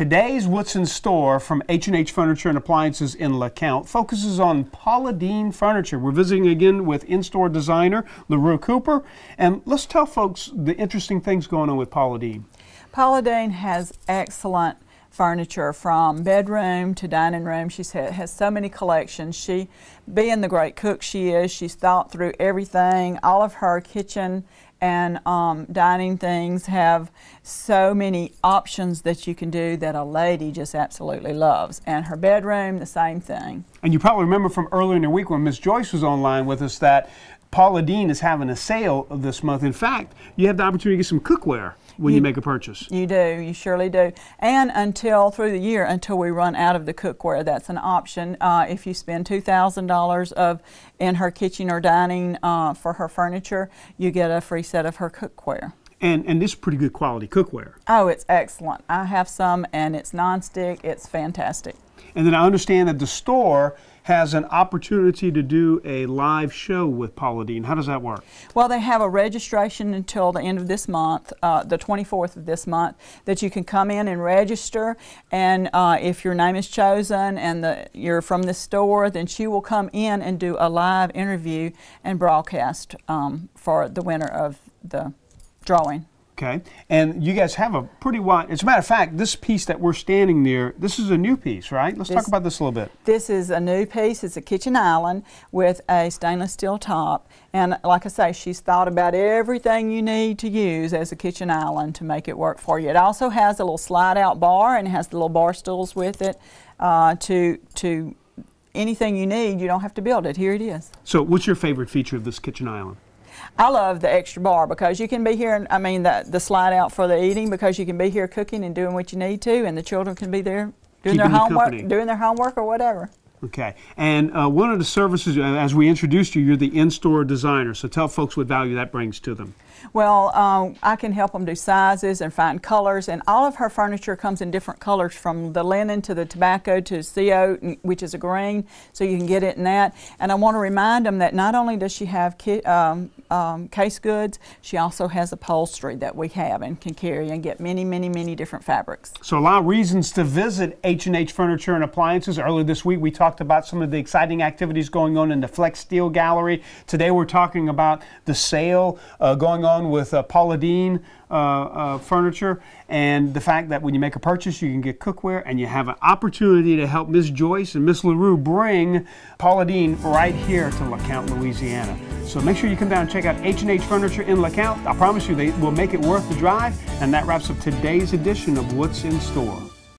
Today's What's in Store from H&H Furniture and Appliances in Lecompte focuses on Paula Deen Furniture. We're visiting again with in-store designer LaRue Cooper. And let's tell folks the interesting things going on with Paula Deen. Paula Deen has excellent furniture from bedroom to dining room. She has so many collections. She, being the great cook she is, she's thought through everything. All of her kitchen and um, dining things have so many options that you can do that a lady just absolutely loves. And her bedroom, the same thing. And you probably remember from earlier in the week when Miss Joyce was online with us that Paula Deen is having a sale this month. In fact, you have the opportunity to get some cookware when you, you, make a purchase. You do, you surely do. And until through the year, until we run out of the cookware, that's an option. Uh, if you spend two thousand dollars of in her kitchen or dining uh, for her furniture, you get a free set of her cookware. And, and this is pretty good quality cookware. Oh, it's excellent. I have some, and it's nonstick. It's fantastic. And then I understand that the store has an opportunity to do a live show with Paula Deen. How does that work? Well, they have a registration until the end of this month, uh, the 24th of this month, that you can come in and register. And uh, if your name is chosen and the, you're from the store, then she will come in and do a live interview and broadcast um, for the winner of the drawing. Okay, and you guys have a pretty wide. As a matter of fact, this piece that we're standing near, this is a new piece, right? Let's this, talk about this a little bit. This is a new piece. It's a kitchen island with a stainless steel top, and like I say, she's thought about everything you need to use as a kitchen island to make it work for you. It also has a little slide-out bar, and has the little bar stools with it uh, to to anything you need. You don't have to build it. Here it is. So, what's your favorite feature of this kitchen island? I love the extra bar because you can be here, and I mean, the, the slide out for the eating because you can be here cooking and doing what you need to, and the children can be there doing Keeping their homework, doing their homework or whatever. Okay, and uh, one of the services, uh, as we introduced you, you're the in-store designer. So tell folks what value that brings to them. Well, um, I can help them do sizes and find colors, and all of her furniture comes in different colors, from the linen to the tobacco to CO, which is a green, so you can get it in that. And I want to remind them that not only does she have um, um, case goods, she also has upholstery that we have and can carry and get many, many, many different fabrics. So a lot of reasons to visit H&H Furniture and Appliances. Earlier this week, we talked talked about some of the exciting activities going on in the Flexsteel Gallery. Today we're talking about the sale uh, going on with uh, Paula Deen uh, uh, Furniture and the fact that when you make a purchase you can get cookware and you have an opportunity to help Miss Joyce and Miss LaRue bring Paula Deen right here to Lecompte, Louisiana. So make sure you come down and check out H&H Furniture in Lecompte. I promise you they will make it worth the drive. And that wraps up today's edition of What's in Store.